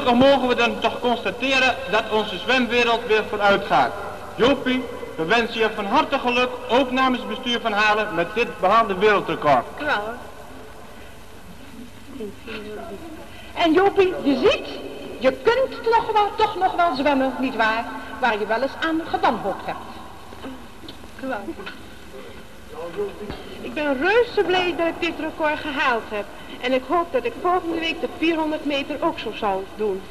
Gelukkig mogen we dan toch constateren dat onze zwemwereld weer vooruit gaat. Jopie, we wensen je van harte geluk, ook namens het bestuur van Halen, met dit behaalde wereldrecord. Ja. En Jopie, je ziet, je kunt nog wel, toch nog wel zwemmen, nietwaar? Waar je wel eens aan gedanhoopt hebt. Geweldig. Ben reuze blij dat ik dit record gehaald heb. En ik hoop dat ik volgende week de 400 meter ook zo zal doen.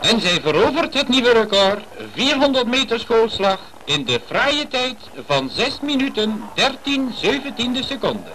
En zij verovert het nieuwe record, 400 meter schoolslag, in de fraaie tijd van 6 minuten 13 17 seconden.